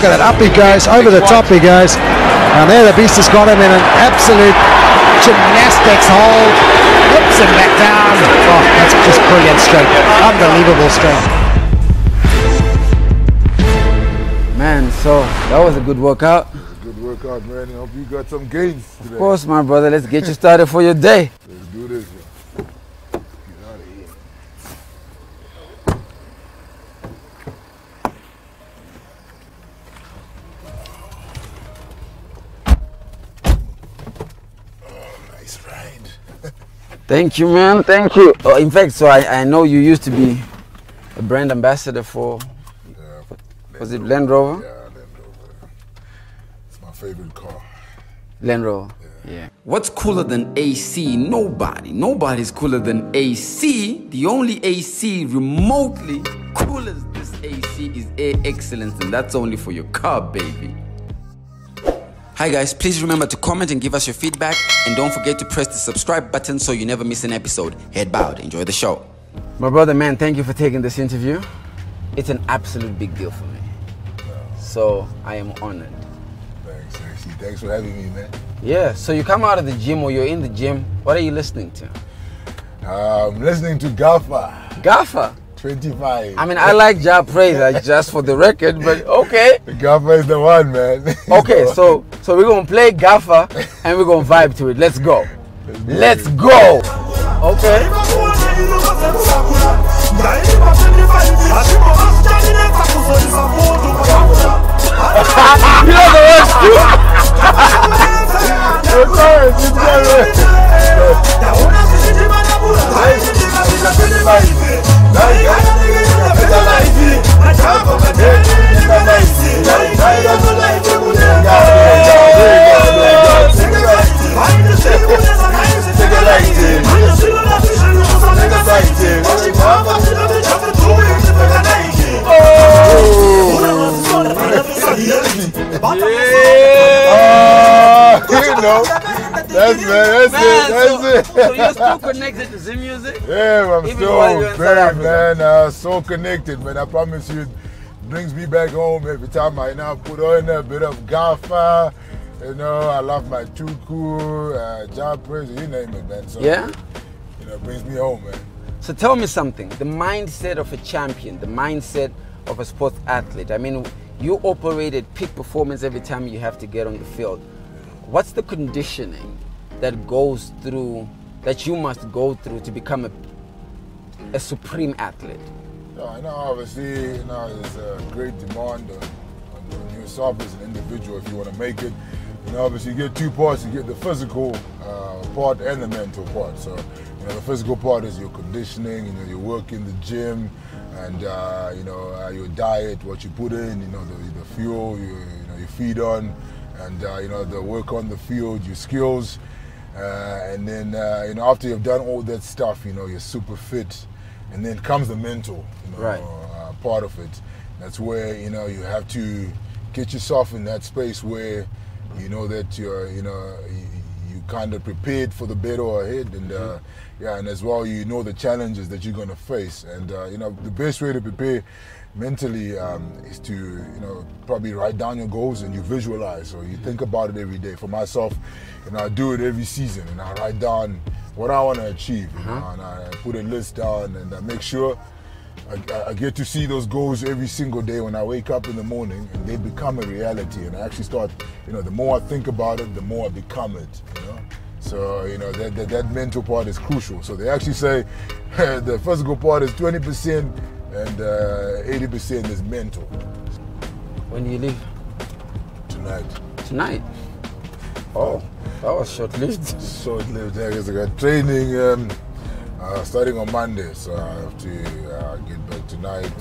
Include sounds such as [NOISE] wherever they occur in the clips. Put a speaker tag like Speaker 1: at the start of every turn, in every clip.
Speaker 1: look at that. Up he goes, over the top he goes. And there the beast has got him in an absolute gymnastics hold. Whips him back down. Oh, that's just brilliant strength. Unbelievable strength.
Speaker 2: Man, so that was a good workout.
Speaker 3: Good workout, man. I hope you got some gains today.
Speaker 2: Of course, my brother. Let's get you started for your day.
Speaker 3: Let's do this. yo. Get out of here. Oh, nice ride.
Speaker 2: Thank you, man. Thank you. Oh, in fact, so I, I know you used to be a brand ambassador for,
Speaker 3: Yeah,
Speaker 2: was it Land Rover?
Speaker 3: yeah, Land Rover. It's my favorite car.
Speaker 2: Land Rover. Yeah. What's cooler than AC? Nobody. Nobody's cooler than AC. The only AC remotely cool as this AC is Air Excellence, and that's only for your car, baby. Hi guys, please remember to comment and give us your feedback, and don't forget to press the subscribe button so you never miss an episode. Head bowed, enjoy the show. My brother, man, thank you for taking this interview. It's an absolute big deal for me. So I am honored.
Speaker 3: Thanks, AC. Thanks for having me, man.
Speaker 2: Yeah, so you come out of the gym or you're in the gym, what are you listening to?
Speaker 3: I'm listening to Gafa
Speaker 2: Gafa.
Speaker 3: 25.
Speaker 2: I mean, I like Jah Prayzah, just for the record, but okay.
Speaker 3: the Gafa is the one, man. [LAUGHS]
Speaker 2: Okay, so so we're gonna play Gafa and we're gonna vibe to it. Let's go. Let's go. Okay. [LAUGHS] You know the words too.
Speaker 3: It's alright, it's alright. Ah,
Speaker 2: connected to Zim music?
Speaker 3: Yeah, I'm
Speaker 2: Even
Speaker 3: still
Speaker 2: while you're in South
Speaker 3: very, man, uh, so connected, man. I promise you, it brings me back home every time I now put on a bit of Gafa. You know, I love my Tuku, uh, Jah Prayzah, you name it, man. So,
Speaker 2: Yeah?
Speaker 3: you know, it brings me home, man.
Speaker 2: So tell me something. The mindset of a champion, the mindset of a sports athlete. I mean, you operate at peak performance every time you have to get on the field. What's the conditioning that goes through, that you must go through to become a, a supreme athlete?
Speaker 3: So, I know, obviously, you know, there's a great demand on, on yourself as an individual if you want to make it. You know, obviously, you get two parts. You get the physical uh, part and the mental part. So, you know, the physical part is your conditioning, you know, your work in the gym, and, uh, you know, uh, your diet, what you put in, you know, the, the fuel you, you know, you feed on, and, uh, you know, the work on the field, your skills. Uh, and then, uh, you know, after you've done all that stuff, you know, you're super fit. And then comes the mental, you know,
Speaker 2: Right.
Speaker 3: uh, part of it. That's where you know you have to get yourself in that space where you know that you're, you know, you, you kind of prepared for the battle ahead, and uh, yeah, and as well you know the challenges that you're gonna face, and uh, you know the best way to prepare mentally um, is to you know probably write down your goals and you visualize or you think about it every day. For myself, you know, I do it every season, and I write down what I want to achieve, you know, and I put a list down, and I make sure I, I get to see those goals every single day when I wake up in the morning, and they become a reality. And I actually start, you know, the more I think about it, the more I become it. You know, so you know that that, that mental part is crucial. So they actually say [LAUGHS] the physical part is twenty percent, and uh, eighty percent is mental.
Speaker 2: When do you leave?
Speaker 3: Tonight,
Speaker 2: Tonight. Oh, that was short lived.
Speaker 3: short-lived. I guess I got training um, uh, starting on Monday, so I have to uh, get back tonight,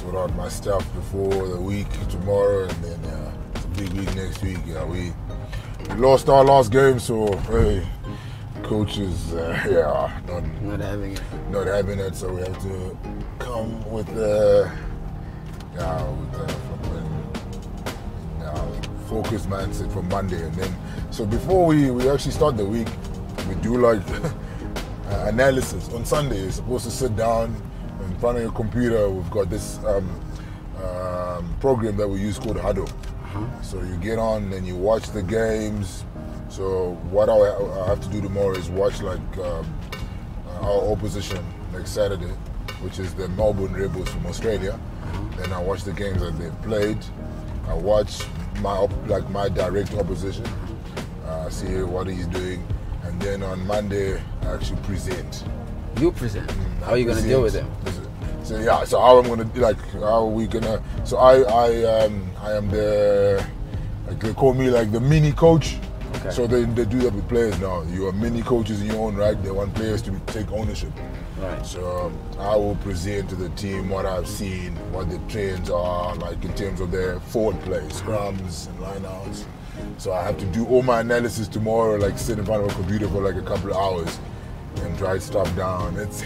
Speaker 3: sort out my stuff before the week tomorrow, and then uh, it's a big week next week. Yeah, we we lost our last game, so hey, coaches, uh, [LAUGHS] yeah, not
Speaker 2: Not having it.
Speaker 3: not having it, so we have to come with the yeah, with the fucking, yeah, focused mindset from Monday, and then so before we we actually start the week, we do like [LAUGHS] uh, analysis on Sunday. You're supposed to sit down in front of your computer. We've got this um, uh, um, program that we use called Hudl. Uh-huh. So you get on and you watch the games. So what I, have to do tomorrow is watch like um, our opposition next Saturday, which is the Melbourne Rebels from Australia. Then I watch the games that they've played. I watch my like my direct opposition, uh, see what he's doing, and then on Monday I actually present.
Speaker 2: You present. Mm, how are you going to deal with them?
Speaker 3: So yeah, so how I'm gonna like how are we gonna? So I I um I am the like they call me like the mini coach. Okay. So they, they do that with players now. You are mini coaches in your own right. They want players to take ownership.
Speaker 2: Right.
Speaker 3: So um, I will present to the team what I've seen, what the trends are, like in terms of their forward play, scrums and lineouts. So I have to do all my analysis tomorrow, like sit in front of a computer for like a couple of hours and write stuff down. [LAUGHS] It's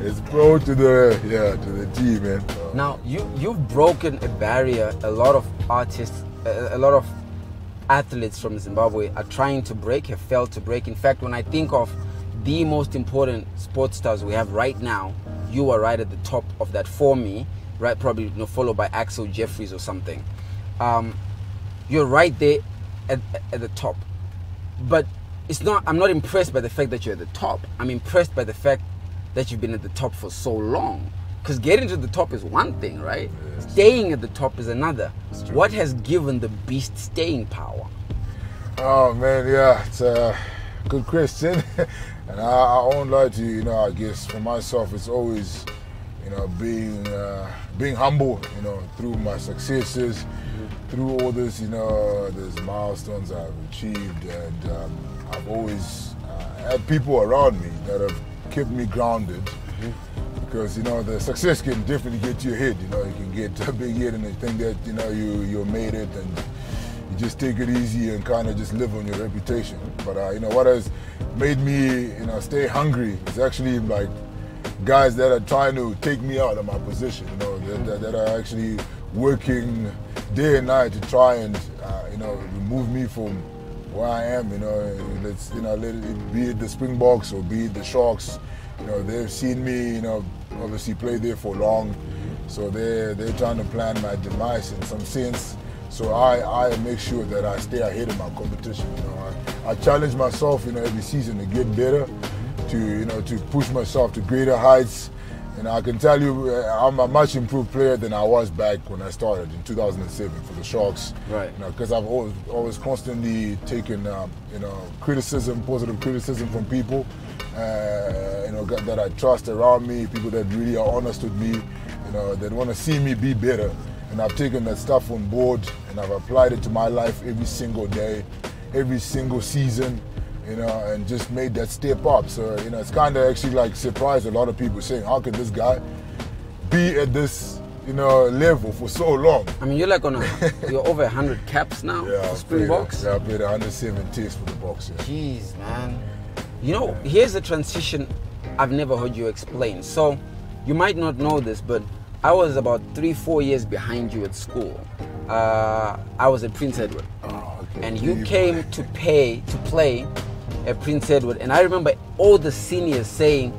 Speaker 3: it's pro to the yeah to the team, man.
Speaker 2: So. Now you you've broken a barrier. A lot of artists, a, a lot of athletes from Zimbabwe are trying to break, have failed to break. In fact, when I think of the most important sports stars we have right now, you are right at the top of that for me, right? Probably you know, followed by Axel Jeffries or something. Um, you're right there at, at the top. But it's not I'm not impressed by the fact that you're at the top. I'm impressed by the fact that you've been at the top for so long. Because getting to the top is one thing, right? Yes. Staying at the top is another. What has given the beast staying power?
Speaker 3: Oh man, yeah, it's a good question. [LAUGHS] and I, I won't lie to you, you know, I guess for myself it's always, you know, being uh, being humble, you know, through my successes, through all this, you know, these milestones I've achieved and um, I've always uh, had people around me that have kept me grounded. Mm-hmm. Because you know the success can definitely get you head. You know you can get a big hit and you think that you know you you made it and you just take it easy and kind of just live on your reputation. But uh, you know what has made me you know stay hungry is actually like guys that are trying to take me out of my position. You know that, that, that are actually working day and night to try and uh, you know remove me from where I am, you know, let's, you know, let it, be it the Springboks or be it the Sharks, you know, they've seen me, you know, obviously play there for long, so they're, they're trying to plan my demise in some sense. So I, I make sure that I stay ahead of my competition, you know. I, I challenge myself, you know, every season to get better, to, you know, to push myself to greater heights, and I can tell you, uh, I'm a much improved player than I was back when I started in 2007 for the Sharks.
Speaker 2: Right.
Speaker 3: You know, because I've always, always constantly taken, um, you know, criticism, positive criticism from people, uh, you know, that I trust around me, people that really are honest with me, you know, that want to see me be better. And I've taken that stuff on board and I've applied it to my life every single day, every single season you know, and just made that step up. So, you know, it's kind of actually like surprised a lot of people saying, how can this guy be at this, you know, level for so long?
Speaker 2: I mean, you're like on a, [LAUGHS] you're over 100 caps now yeah, for Springboks?
Speaker 3: Yeah, I played 107 tests for the Boks. Yeah.
Speaker 2: Jeez, man. You know, here's a transition I've never heard you explain. So, you might not know this, but I was about three, four years behind you at school. Uh, I was at Prince Edward.
Speaker 3: Oh, okay.
Speaker 2: And you came to pay to play at Prince Edward. And I remember all the seniors saying,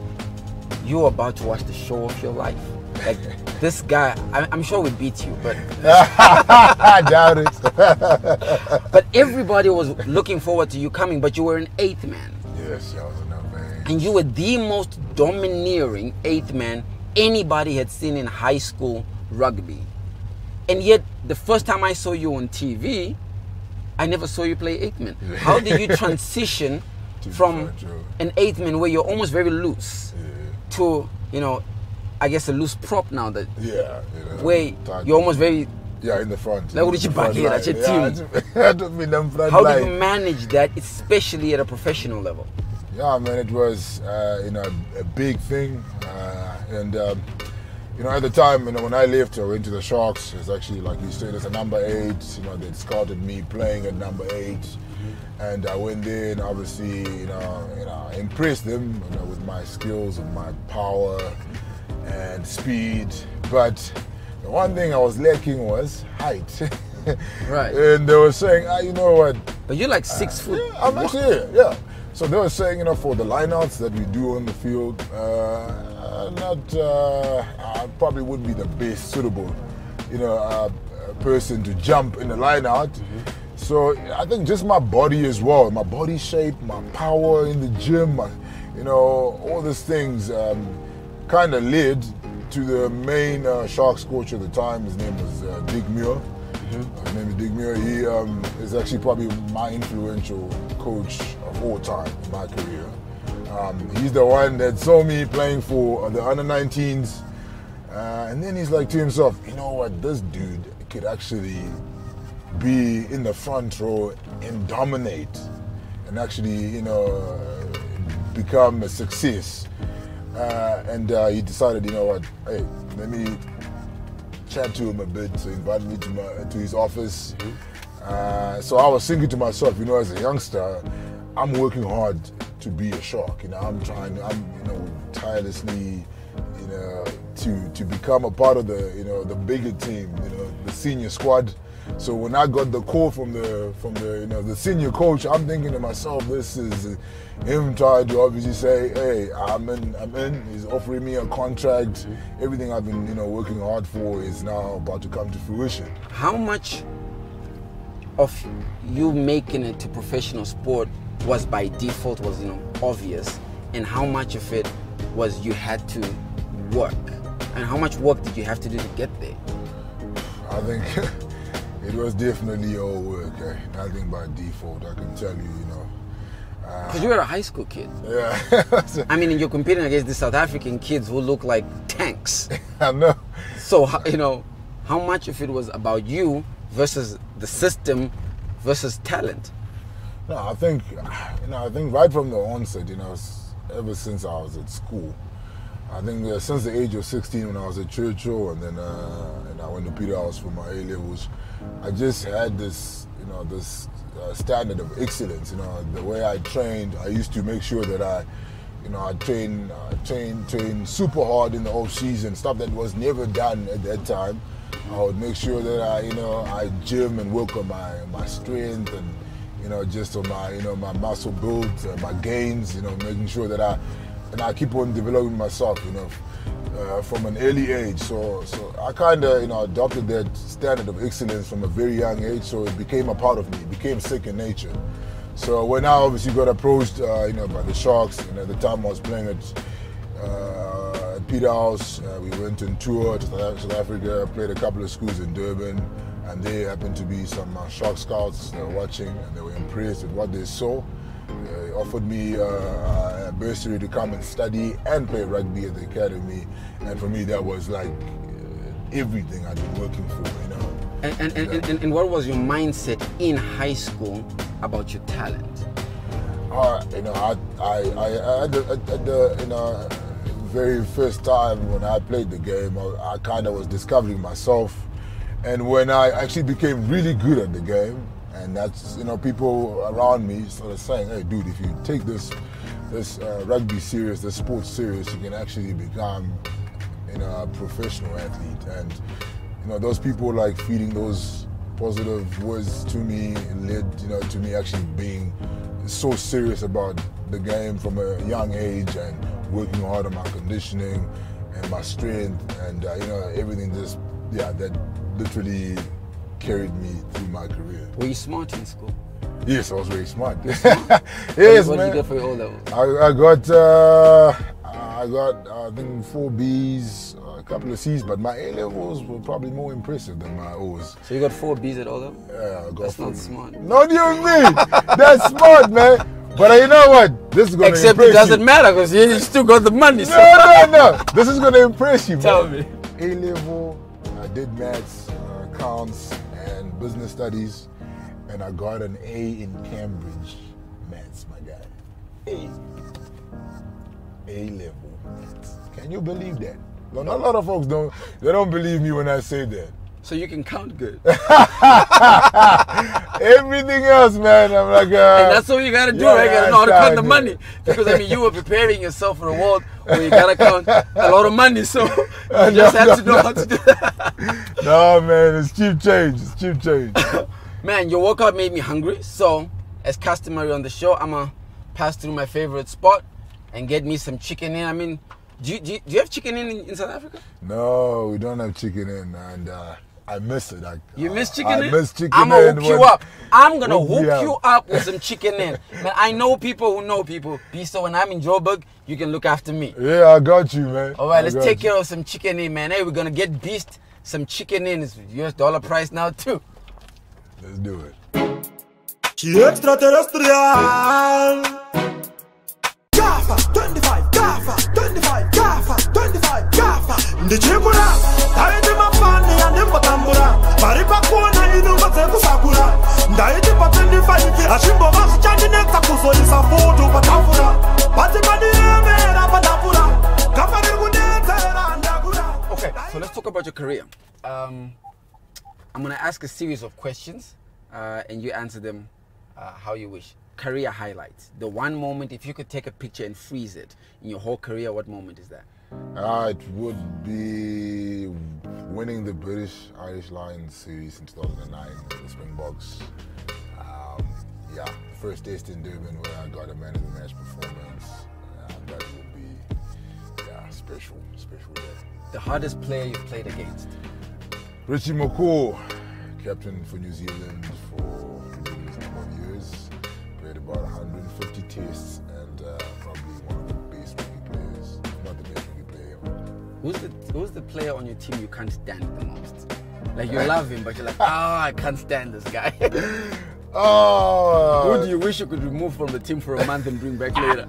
Speaker 2: You're about to watch the show of your life. Like [LAUGHS] this guy, I'm sure we beat you, but
Speaker 3: I [LAUGHS] doubt it. [LAUGHS]
Speaker 2: but everybody was looking forward to you coming, but you were an eighth man.
Speaker 3: Yes, I was an eighth man.
Speaker 2: And you were the most domineering eighth man anybody had seen in high school rugby. And yet, the first time I saw you on TV, I never saw you play eighth man. How did you transition from an eighth man where you're almost very loose yeah. to you know I guess a loose prop now that
Speaker 3: yeah,
Speaker 2: where you're almost very
Speaker 3: yeah in the front.
Speaker 2: Like what you back here? at your team.
Speaker 3: yeah, [LAUGHS]
Speaker 2: how do you manage that especially at a professional level?
Speaker 3: Yeah man it was uh, you know a big thing uh, and um, you know, at the time, you know, when I left or went to the Sharks, it's actually like you said, it's a number eight. You know, they scouted me playing at number 8 and I went there and obviously, you know, you know, impressed them, you know, with my skills, with my power and speed. But the one thing I was lacking was height.
Speaker 2: right. [LAUGHS]
Speaker 3: And they were saying, ah, you know what?
Speaker 2: But you're like six uh, foot.
Speaker 3: Yeah, I'm actually yeah. So they were saying, you know, for the lineouts that we do on the field, uh, not, uh, I probably wouldn't be the best suitable, you know, uh, person to jump in the lineout. Mm-hmm. So I think just my body as well, my body shape, my power in the gym, my, you know, all these things um, kind of led to the main uh, Sharks coach at the time. His name was uh, Dick Muir. Mm-hmm. His name is Dick Muir. He um, is actually probably my influential coach of all time in my career. Um, he's the one that saw me playing for the under 19s. Uh, and then he's like to himself, you know what, this dude could actually be in the front row and dominate and actually, you know, become a success. Uh, and uh, he decided, you know what, hey, let me chat to him a bit. So he invited me to, my, to his office. Uh, so I was thinking to myself, you know, as a youngster, I'm working hard to be a shark. You know, I'm trying, I'm, you know, tirelessly, you know, to to become a part of the, you know, the bigger team, you know, the senior squad. So when I got the call from the from the you know the senior coach, I'm thinking to myself, this is him trying to obviously say, hey, I'm in, I'm in. He's offering me a contract. Everything I've been you know working hard for is now about to come to fruition.
Speaker 2: How much of you making it to professional sport was by default was you know obvious, and how much of it was you had to work, and how much work did you have to do to get there?
Speaker 3: I think. [LAUGHS] It was definitely all work. Eh? Nothing by default. I can tell you, you know.
Speaker 2: Because uh, you were a high school kid.
Speaker 3: Yeah. [LAUGHS]
Speaker 2: I mean, you're competing against the South African kids who look like tanks. [LAUGHS]
Speaker 3: I know.
Speaker 2: So, you know, how much of it was about you versus the system versus talent?
Speaker 3: No, I think, you know, I think right from the onset, you know, ever since I was at school, I think uh, since the age of 16 when I was at Churchill and then uh, and I went to Peterhouse for my A levels, I just had this, you know, this uh, standard of excellence. You know, the way I trained, I used to make sure that I, you know, I train, uh, train, train super hard in the off season, stuff that was never done at that time. I would make sure that I, you know, I gym and work on my my strength and, you know, just on my, you know, my muscle build, my gains. You know, making sure that I and I keep on developing myself, you know, uh, from an early age. So, so I kind of, you know, adopted that standard of excellence from a very young age. So it became a part of me. It became second nature. So when I obviously got approached, uh, you know, by the Sharks, and at the time I was playing at, uh, at Peterhouse, uh, we went on tour to South Africa, played a couple of schools in Durban, and there happened to be some uh, Shark scouts that watching, and they were impressed with what they saw. Uh, offered me uh, a bursary to come and study and play rugby at the academy, and for me that was like uh, everything I'd been working for, you know.
Speaker 2: And and, and, and, and what was your mindset in high school about your talent?
Speaker 3: Uh, you know, I, I, I, at the, at the you know, very first time when I played the game, I, I kind of was discovering myself. And when I actually became really good at the game, and that's you know people around me sort of saying, "Hey, dude, if you take this this uh, rugby serious, this sport serious, you can actually become you know a professional athlete." And you know those people like feeding those positive words to me led you know to me actually being so serious about the game from a young age and working hard on my conditioning and my strength and uh, you know everything just yeah that literally carried me through my career.
Speaker 2: Were you smart in school?
Speaker 3: Yes, I was very smart. [LAUGHS]
Speaker 2: smart? yes, what, what did you get for your O levels?
Speaker 3: I, I got, uh, I got, I think four Bs, a couple of Cs, but my A levels were probably more impressive than my O's.
Speaker 2: So you got four Bs at O level?
Speaker 3: Yeah, I got
Speaker 2: That's
Speaker 3: four
Speaker 2: not smart.
Speaker 3: Not you me. That's smart, man. But you know what? This is gonna
Speaker 2: Except
Speaker 3: it
Speaker 2: doesn't
Speaker 3: you.
Speaker 2: matter because you still got the money.
Speaker 3: So. No, no, no. This is gonna impress you, [LAUGHS]
Speaker 2: Tell
Speaker 3: man. me. A level, I did maths, uh, business studies, and I got an A in Cambridge maths, my guy. A. A level maths. Can you believe that? Well, a lot of folks don't. They don't believe me when I say that.
Speaker 2: So you can count good. [LAUGHS]
Speaker 3: Everything else, man, I'm like. Uh,
Speaker 2: and that's what you gotta do, yeah, right? You gotta know how to count the money because I mean, you were preparing yourself for a world where you gotta count a lot of money, so [LAUGHS] you uh, just no, have no, to know no. how to do that. [LAUGHS]
Speaker 3: no, man, it's cheap change. It's cheap change.
Speaker 2: man, your workout made me hungry, so as customary on the show, I'ma pass through my favorite spot and get me some Chicken Inn. I mean, do you, do you, do you have Chicken Inn, in South Africa?
Speaker 3: No, we don't have Chicken Inn, and. Uh, I miss it. I,
Speaker 2: You miss
Speaker 3: I-
Speaker 2: chicken
Speaker 3: I
Speaker 2: in?
Speaker 3: miss chicken
Speaker 2: I'm gonna hook you up. I'm gonna
Speaker 3: Hook me
Speaker 2: hook
Speaker 3: up.
Speaker 2: you up with some Chicken Inn. [LAUGHS] Man, I know people who know people. Be so when I'm in Joburg, you can look after me.
Speaker 3: Yeah, I got you, man.
Speaker 2: All right,
Speaker 3: I
Speaker 2: let's take
Speaker 3: you.
Speaker 2: care of some Chicken Inn, man. Hey, we're gonna get beast some Chicken Inn. It's US dollar price now too.
Speaker 3: Let's do it.
Speaker 4: Que extraterrestrial Gafa, 25, Gafa, 25, Gafa, 25, Gafa Ndichikura, ndaiti mafani yandimbotambura vari pakona inumba dzekusakura ndaiti pa 25 hazvimbova zvichandinetsa kuzoisa foto patafura kudetsera ndakura
Speaker 2: Okay, so let's talk about your career. Um, I'm gonna ask a series of questions, uh, and you answer them uh, how you wish. Career highlights. The one moment, if you could take a picture and freeze it in your whole career, what moment is that?
Speaker 3: Uh, it would be winning the British Irish Lions series in 2009, the Springboks. Um, yeah, first taste in Durban where I got a man of the match performance. Uh, that would be, yeah, special, special day.
Speaker 2: The hardest player you've played against.
Speaker 3: Richie McCaw, captain for New Zealand for a goodness number of years. Played about 150 tests
Speaker 2: Who's the Who's the player on your team you can't stand the most? Like you love him, but you're like, ah, I can't stand this guy. [LAUGHS]
Speaker 3: Oh,
Speaker 2: Who do you wish you could remove from the team for a month and bring back later,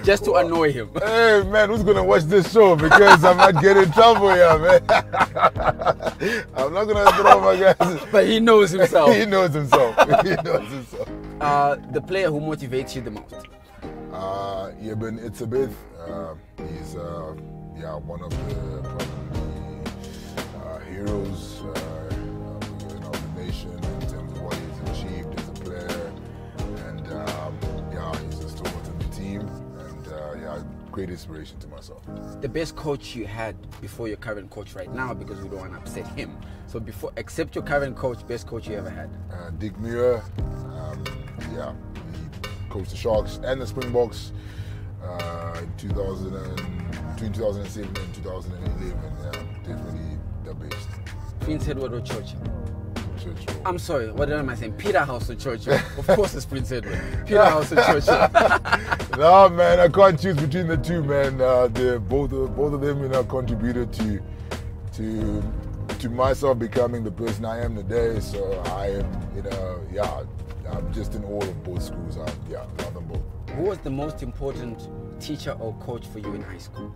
Speaker 2: [LAUGHS] just to annoy him?
Speaker 3: Hey man, who's gonna watch this show? Because I might get in trouble here, man. [LAUGHS] I'm not gonna throw my guys.
Speaker 2: But he knows himself.
Speaker 3: he knows himself. he knows himself.
Speaker 2: Uh, the player who motivates you the most.
Speaker 3: Uh, yeah, but it's a bit. Uh, he's uh, yeah one of the probably uh, heroes uh, of, you know, the nation in terms of what he's achieved as a player, and um, yeah, he's a stalwart of the team, and uh, yeah, great inspiration to myself.
Speaker 2: The best coach you had before your current coach right now, because we don't want to upset him. So before, except your current coach, best coach you ever had.
Speaker 3: uh, Dick Muir. Um, yeah, he coached the Sharks and the Springboks uh, in 2000 and, between 2007 and 2011. Yeah, definitely the best.
Speaker 2: Prince Edward or Churchill?
Speaker 3: Churchill.
Speaker 2: I'm sorry, what am I saying? Peterhouse or Churchill? [LAUGHS] of course it's Prince Edward. Peterhouse or Churchill? [LAUGHS]
Speaker 3: no, man, I can't choose between the two, man. Uh, they both, of- both of them, you know, contributed to, to, to myself becoming the person I am today. So I am, you know, yeah, I'm just in awe of both schools. I, yeah, love them both.
Speaker 2: Who was the most important teacher or coach for you in high school?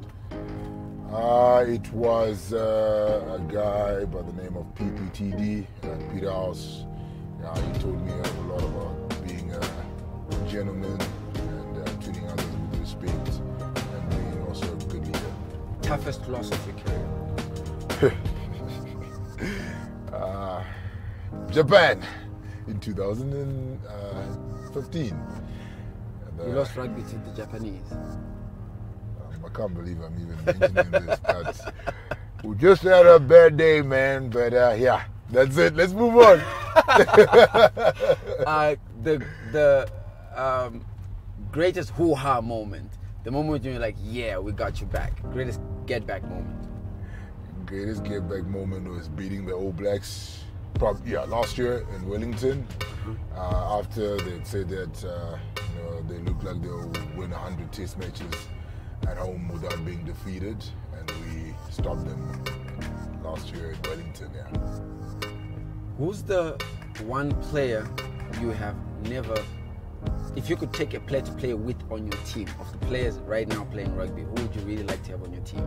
Speaker 3: Uh, it was uh, a guy by the name of PPTD at Peterhouse. Yeah, he told me a lot about being a gentleman and uh, treating others with respect and being also a good leader.
Speaker 2: Toughest loss of your career? [LAUGHS]
Speaker 3: Uh, Japan in 2015. And, uh,
Speaker 2: You lost rugby to the Japanese.
Speaker 3: Um, I can't believe I'm even mentioning this, but we just had a bad day, man. But uh, yeah, that's it. Let's move on. [LAUGHS]
Speaker 2: uh, the the um, greatest hoo ha moment, the moment when you're like, yeah, we got you back. Greatest get back moment.
Speaker 3: Greatest get back moment was beating the All Blacks. Probably, yeah, last year in Wellington. Uh, after they said that uh, you know they looked like they'll win 100 Test matches at home without being defeated, and we stopped them last year in Wellington. Yeah.
Speaker 2: Who's the one player you have never? If you could take a player to play with on your team, of the players right now playing rugby, who would you really like to have on your team?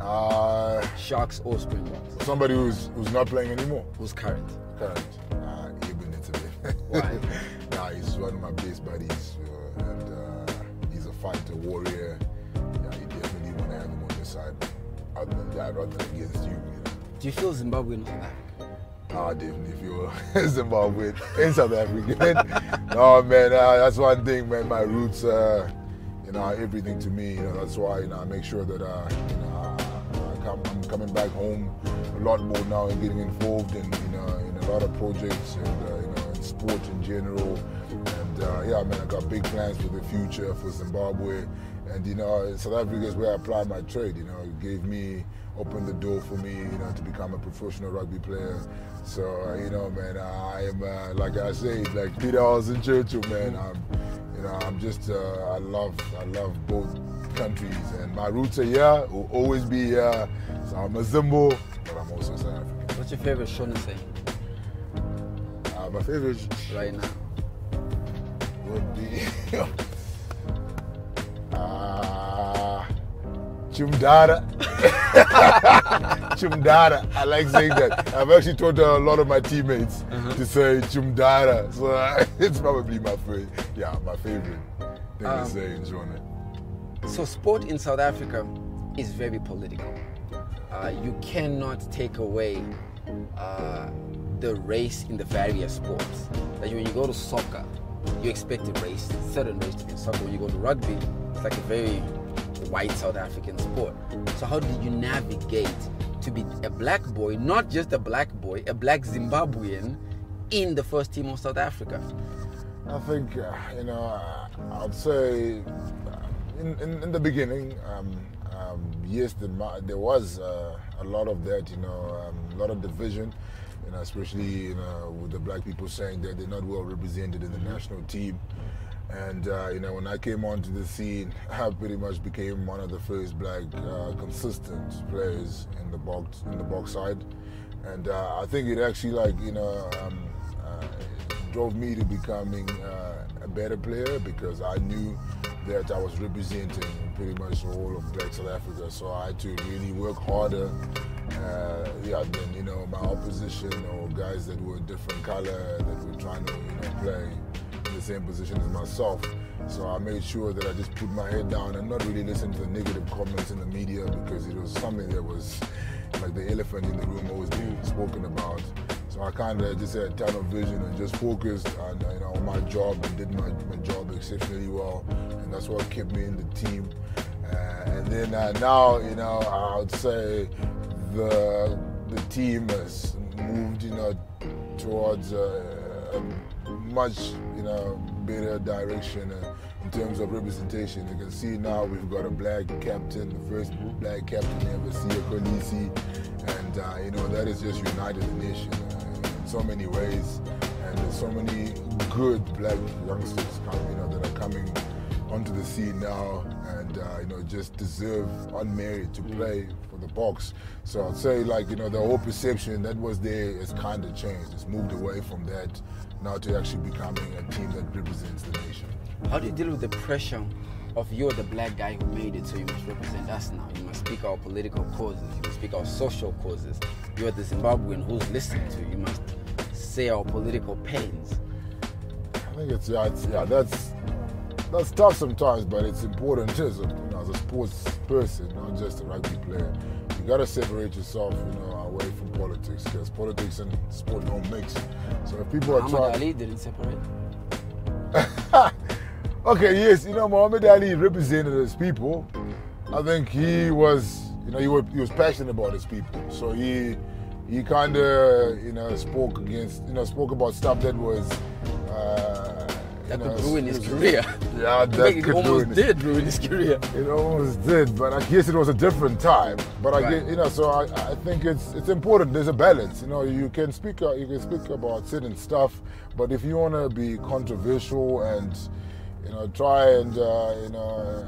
Speaker 3: Uh,
Speaker 2: Sharks or Springboks?
Speaker 3: somebody who's who's not playing anymore.
Speaker 2: Who's current?
Speaker 3: current uh, Eben Etzebeth. [LAUGHS]
Speaker 2: Why?
Speaker 3: nah, he's one of my best buddies, uh, and uh, he's a fighter, warrior. Yeah, you definitely want to have him on your side. Other than that, rather than against you, you know.
Speaker 2: Do you feel Zimbabwean or back?
Speaker 3: Ah, definitely you're [LAUGHS] Zimbabwe and South African. [LAUGHS] no, man, uh, that's one thing, man. My roots, uh, you know, are everything to me. You know, that's why you know I make sure that uh, you know I, I come, I'm coming back home a lot more now and getting involved in you know in a lot of projects and uh, in sport in general. And uh, yeah, man, I got big plans for the future for Zimbabwe. And you know, South Africa is where I applied my trade. You know, it gave me, opened the door for me, you know, to become a professional rugby player. So uh, you know, man, I am uh, like I say, like Peter and Churchill, man. I'm, you know, I'm just, uh, I love, I love both countries, and my roots are here. Will always be here. So I'm a Zimbo, but I'm also South African.
Speaker 2: What's your favorite Shona saying?
Speaker 3: Uh, my favorite
Speaker 2: right now
Speaker 3: would be. [LAUGHS] uh, Chumdara. [LAUGHS] Chumdara. I like saying that. I've actually taught a lot of my teammates uh-huh. to say Chumdara. So uh, [LAUGHS] it's probably my favorite. Yeah, my favorite thing um, to say in Shona.
Speaker 2: So, sport in South Africa is very political. Uh, you cannot take away uh, the race in the various sports. Like when you go to soccer, you expect a race, certain race to be in soccer. When you go to rugby, it's like a very white South African sport. So how did you navigate to be a black boy, not just a black boy, a black Zimbabwean in the first team of South Africa?
Speaker 3: I think, uh, you know, I'd say in, in, in the beginning, um, um, yes, the, there was uh, a lot of that, you know, um, a lot of division, you know, especially you know, with the black people saying that they're not well represented in the national team. And uh, you know, when I came onto the scene, [LAUGHS] I pretty much became one of the first black uh, consistent players in the Boks in the Boks side. And uh, I think it actually like you know um, uh, drove me to becoming uh, a better player because I knew that I was representing pretty much all of Black South Africa. So I had to really work harder uh, yeah, than you know my opposition or guys that were different color that were trying to you know play in the same position as myself. So I made sure that I just put my head down and not really listen to the negative comments in the media because it was something that was like the elephant in the room always being spoken about. So I kind of just had tunnel vision and just focused on, you know, my job and did my, my job exceptionally well. And that's what kept me in the team. Uh, and then uh, now, you know, I would say the the team has moved, you know, towards a, a much, you know, better direction uh, in terms of representation. You can see now we've got a black captain, the first black captain ever, Siya Kolisi, and uh, you know that has just united the nation so many ways, and there's so many good black youngsters coming, you know, that are coming onto the scene now, and uh, you know, just deserve unmarried to play for the Boks. So I'd say, like, you know, the whole perception that was there has kind of changed. It's moved away from that now to actually becoming a team that represents the nation.
Speaker 2: How do you deal with the pressure of you're the black guy who made it, so you must represent us now. You must speak our political causes. You must speak our social causes. You're the Zimbabwean who's listening to. You must say our political pains.
Speaker 3: I think it's yeah, it's, yeah that's that's tough sometimes, but it's important as a, you know, as a sports person, not just a rugby player. You gotta separate yourself, you know, away from politics because politics and sport don't mix. So if people
Speaker 2: are
Speaker 3: trying,
Speaker 2: Ali didn't separate. [LAUGHS]
Speaker 3: Okay, yes, you know, Muhammad Ali represented his people. I think he was, you know, he was, he was passionate about his people. So he he kind of, you know, spoke against, you know, spoke about stuff that was. Uh,
Speaker 2: that could know, ruin his career.
Speaker 3: Yeah, [LAUGHS] that
Speaker 2: could almost ruin did ruin his career.
Speaker 3: It almost did, but I guess it was a different time. But I right. get, you know, so I, I think it's it's important. There's a balance. You know, you can speak uh, you can speak about certain stuff, but if you want to be controversial and you know, try and, uh, you know,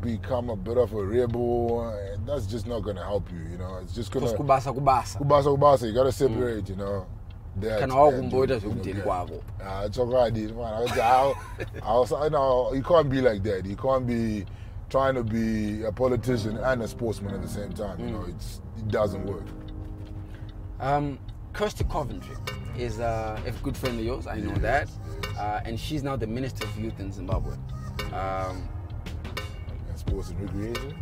Speaker 3: become a bit of a rebel, that's just not going to help you, you know. It's just going to...
Speaker 2: Kubasa, kubasa.
Speaker 3: Kubasa, kubasa. You got to separate, mm. you know.
Speaker 2: That kana wakumboita zvekudeni kwavo
Speaker 3: chokwadi man I know you can't be like that you can't be trying to be a politician and a sportsman at the same time you mm. know it's it doesn't work
Speaker 2: um Kirsty Coventry is uh, a good friend of yours I know that uh, and she's now the Minister of Youth in Zimbabwe. Um,
Speaker 3: and sports and recreation.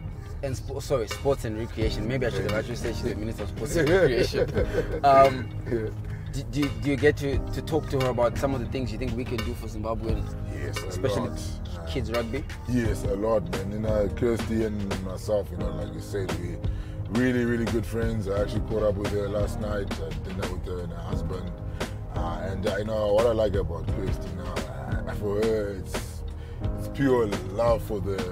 Speaker 2: And sp- sorry, sports and recreation. Maybe I should have actually said she's the Minister of [LAUGHS] Sports and Recreation. Um, do, do, do, you get to, to talk to her about some of the things you think we can do for Zimbabweans?
Speaker 3: Yes,
Speaker 2: especially kids rugby.
Speaker 3: Yes, a lot, man. You know, Kirsty and myself, you know, like you said, we really, really good friends. I actually caught up with her last night at dinner with her and her husband. Uh, and uh, you know what I like about Chris, you know, uh, for her, it's, it's pure love for the,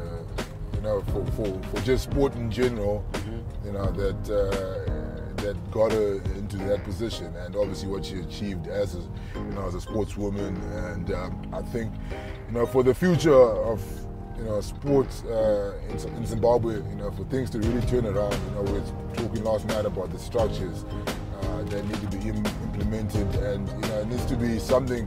Speaker 3: you know, for, for, for just sport in general, mm-hmm. you know, that uh, that got her into that position, and obviously what she achieved as a, you know, as a sportswoman. And um, I think, you know, for the future of you know, sports uh, in, in, Zimbabwe, you know, for things to really turn around, you know, we are talking last night about the structures uh, that need to be Im- implemented, and you know, it needs to be something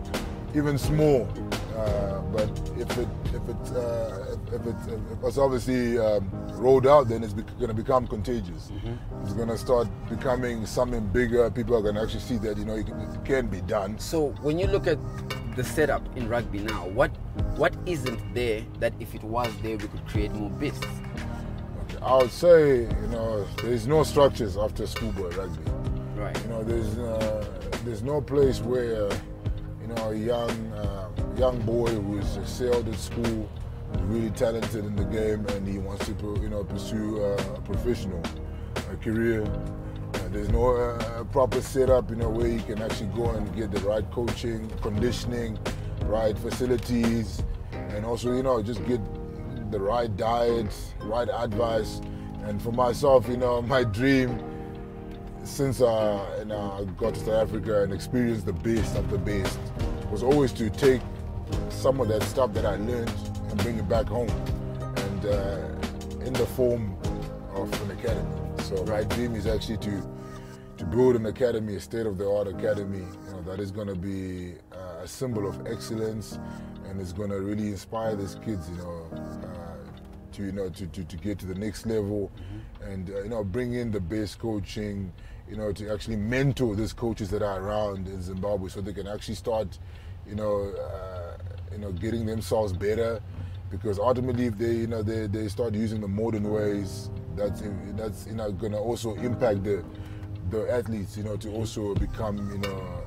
Speaker 3: even small. Uh, but if it if it uh, if, it if it's obviously um, rolled out, then it's be- going to become contagious. Mm-hmm. It's going to start becoming something bigger. People are going to actually see that you know it it can be done.
Speaker 2: So when you look at the setup in rugby now, what what isn't there that if it was there we could create more beasts?
Speaker 3: Okay, I would say you know there's no structures after schoolboy rugby.
Speaker 2: Right.
Speaker 3: You know there's uh, there's no place where you know a young uh, young boy who's excelled at school, really talented in the game, and he wants to you know pursue a professional a career. Uh, there's no uh, proper setup, you know, where you can actually go and get the right coaching, conditioning, right facilities, and also, you know, just get the right diet, right advice. And for myself, you know, [LAUGHS] my dream since uh, you know, I got to South Africa and experienced the best of the best was always to take some of that stuff that I learned and bring it back home, and uh, in the form of an academy. So my dream is actually to to build an academy, a state-of-the-art academy, you know, that is going to be a symbol of excellence and is going to really inspire these kids, you know, uh, to you know to, to, to get to the next level, mm-hmm. and uh, you know bring in the best coaching, you know, to actually mentor these coaches that are around in Zimbabwe, so they can actually start, you know, uh, you know, getting themselves better, because ultimately if they you know they, they start using the modern ways, that's that's you know going to also impact the the athletes, you know, to also become, you know, uh,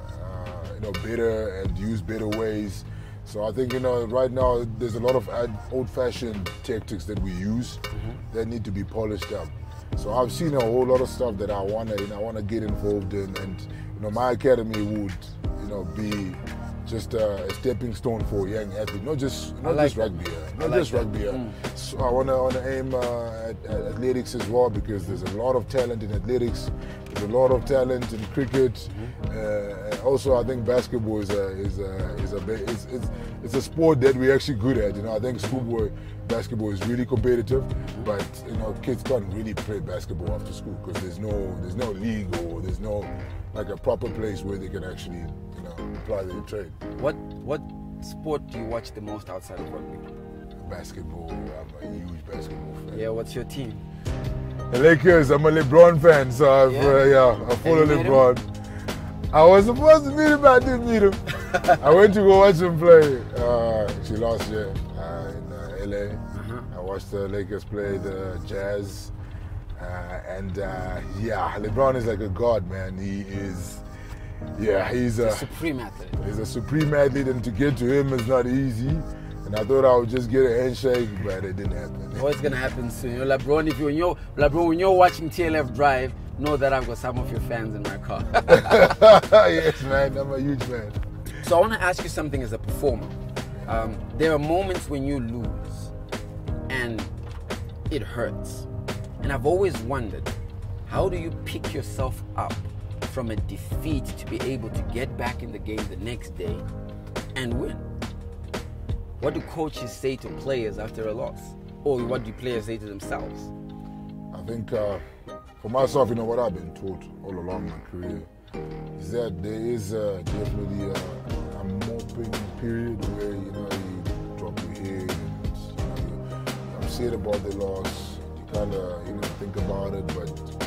Speaker 3: know, better and use better ways. So I think, you know, right now there's a lot of old-fashioned tactics that we use mm-hmm. that need to be polished up. So I've seen a whole lot of stuff that I wanna, you know, I wanna get involved in, and you know, my academy would, you know, be just a stepping stone for young athletes, not just not like just rugby, uh, not like just that. rugby. Mm. So I wanna wanna aim uh, at, at, athletics as well because there's a lot of talent in athletics. There's a lot of talent in cricket. Mm-hmm. Uh, also, I think basketball is a is a is a it's, it's, it's a sport that we're actually good at. You know, I think schoolboy basketball is really competitive, mm-hmm. but you know, kids can't really play basketball after school because there's no there's no league or there's no like a proper place where they can actually you know, apply their trade.
Speaker 2: What what sport do you watch the most outside of rugby?
Speaker 3: Basketball. I'm a huge basketball fan.
Speaker 2: Yeah, what's your team?
Speaker 3: The Lakers. I'm a LeBron fan, so I've, yeah. Uh, yeah I follow LeBron. I was supposed to meet him, but I didn't meet him. [LAUGHS] I went to go watch him play. Uh, actually, last year uh, in uh, LA. Uh-huh. I watched the Lakers play the Jazz. Uh, and uh, yeah, LeBron is like a god, man. He is yeah, he's a,
Speaker 2: a, supreme athlete.
Speaker 3: He's a supreme athlete, and to get to him is not easy. And I thought I would just get a handshake, but it didn't happen.
Speaker 2: What's gonna happen soon? You know, LeBron, if you're in your LeBron, when you're watching TLF Drive, know that I've got some of your fans in my car. [LAUGHS] [LAUGHS]
Speaker 3: yes, man, I'm a huge fan.
Speaker 2: So I want to ask you something as a performer. Um, there are moments when you lose, and it hurts. And I've always wondered, how do you pick yourself up from a defeat to be able to get back in the game the next day and win. What do coaches say to players after a loss? Or what do players say to themselves?
Speaker 3: I think uh, for myself, you know, what I've been taught all along my career is that there is uh, definitely a, a moping period where, you know, you drop your head and, you know, you're upset about the loss. Kind of, you know, think about it, but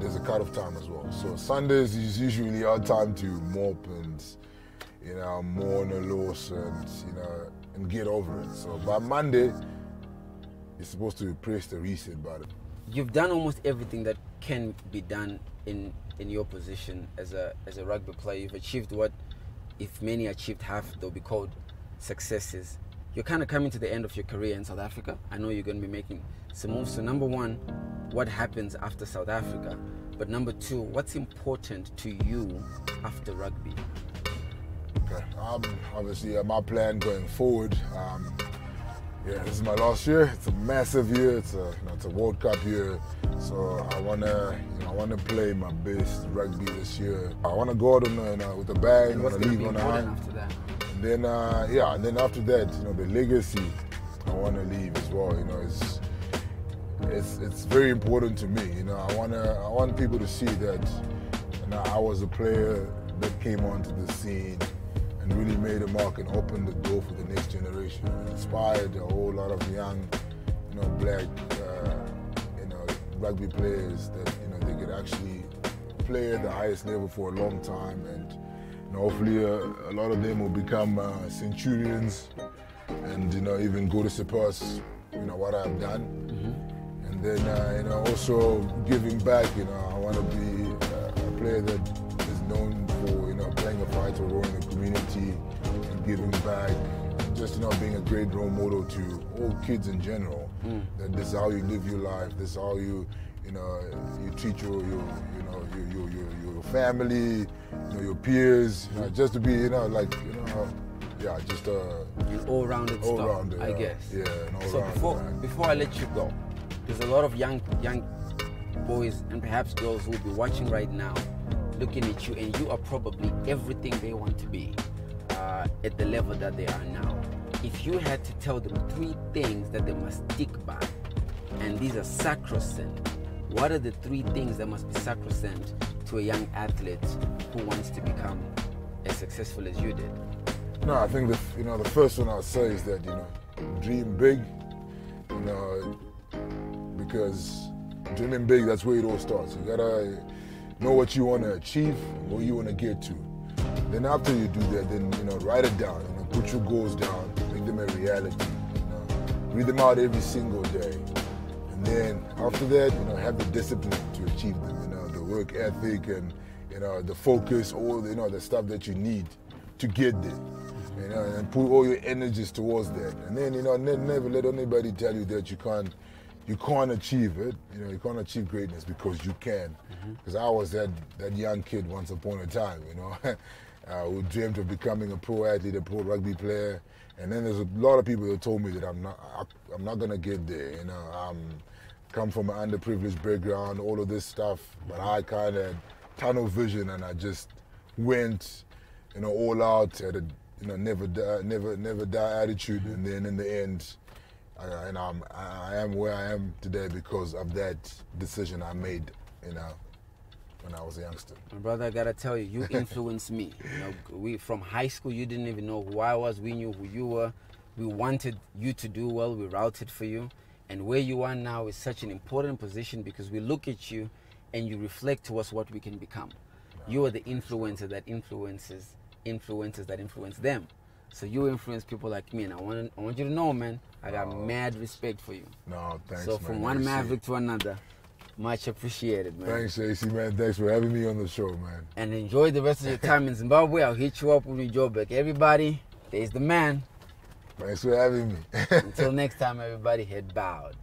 Speaker 3: there's a cut-off time as well. So Sundays is usually our time to mop and you know mourn a loss and you know and get over it. So by Monday, you're supposed to press the reset button.
Speaker 2: You've done almost everything that can be done in in your position as a as a rugby player. You've achieved what, if many achieved half, they'll be called successes. You're kind of coming to the end of your career in South Africa. I know you're going to be making some moves. So number one, what happens after South Africa? But number two, what's important to you after rugby?
Speaker 3: Okay. Um, obviously, uh, my plan going forward. Um, yeah, this is my last year. It's a massive year. It's a, you know, it's a World Cup year. So I wanna, you know, I wanna play my best rugby this year. I wanna go out on, you know, with a bang. I wanna leave on a high.
Speaker 2: after that?
Speaker 3: Then, uh, yeah, and then after that, you know, the legacy. I wanna leave as well. You know, it's it's it's very important to me. You know, I wanna I want people to see that you know, I was a player that came onto the scene and really made a mark and opened the door for the next generation. It inspired a whole lot of young, you know, black, uh, you know, rugby players that you know they could actually play at the highest level for a long time, and hopefully uh, a lot of them will become uh, centurions, and you know even go to surpass you know what I've done. Mm-hmm. And then uh, you know also giving back. You know I want to be uh, a player that is known for you know playing a vital role in the community and giving back. Just you know being a great role model to all kids in general. Mm. That this is how you live your life. This is how you you know you treat your, your you know your, your, your, family, you know your peers. You know, just to be you know like you know yeah, just uh,
Speaker 2: all-rounded
Speaker 3: all rounded,
Speaker 2: I guess.
Speaker 3: Yeah,
Speaker 2: So before man. before I let you go, there's a lot of young young boys and perhaps girls who will be watching right now, looking at you, and you are probably everything they want to be uh, at the level that they are now. If you had to tell them three things that they must stick by, and these are sacrosanct, what are the three things that must be sacrosanct to a young athlete who wants to become as successful as you did?
Speaker 3: No, I think the you know the first one I'll say is that you know dream big, you know, because dreaming big that's where it all starts. You gotta know what you want to achieve, what you want to get to. Then after you do that, then you know write it down. You know, put your goals down, make them a reality. You know, read them out every single day, and then after that, you know, have the discipline to achieve them. You know, the work ethic and you know the focus, all you know the stuff that you need to get there you know, and put all your energies towards that. And then, you know, never let anybody tell you that you can't, you can't achieve it. You know, you can't achieve greatness because you can. Because mm-hmm. I was that that young kid once upon a time. You know, [LAUGHS] uh, who dreamed of becoming a pro athlete, a pro rugby player. And then there's a lot of people that told me that I'm not, I, am not gonna get there. You know, I'm come from an underprivileged background, all of this stuff. But I kind of tunnel vision, and I just went, you know, all out at a you know, never die, never, never die attitude. And then in the end, I, and I'm, I am where I am today because of that decision I made, you know, when I was a youngster.
Speaker 2: My brother, I gotta tell you, you [LAUGHS] influenced me. You know, we from high school, you didn't even know who I was. We knew who you were. We wanted you to do well. We rooted for you, and where you are now is such an important position because we look at you, and you reflect to us what we can become. You are the influencer that influences influences that influence them. So you influence people like me, and I want I want you to know, man, I got oh. mad respect for you.
Speaker 3: No, thanks.
Speaker 2: So from one maverick to another, much appreciated, man.
Speaker 3: Thanks, Acie, man. Thanks for having me on the show, man.
Speaker 2: And enjoy the rest of your time in Zimbabwe. I'll hit you up when you back. Everybody, there's the man.
Speaker 3: Thanks for having me. [LAUGHS]
Speaker 2: Until next time, everybody, head bowed.